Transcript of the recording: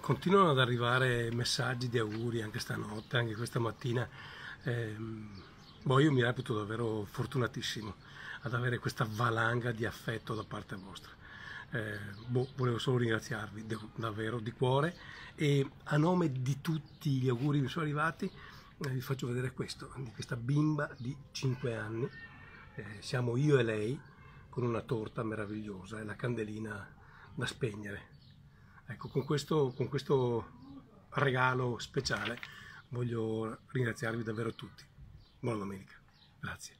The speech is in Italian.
continuano ad arrivare messaggi di auguri anche stanotte, anche questa mattina. Eh, boh, io mi reputo davvero fortunatissimo ad avere questa valanga di affetto da parte vostra. Eh, boh, volevo solo ringraziarvi davvero di cuore e a nome di tutti gli auguri che mi sono arrivati eh, vi faccio vedere questo, di questa bimba di 5 anni. Eh, siamo io e lei con una torta meravigliosa e la candelina da spegnere. Ecco, con questo, con questo regalo speciale voglio ringraziarvi davvero tutti. Buona domenica. Grazie.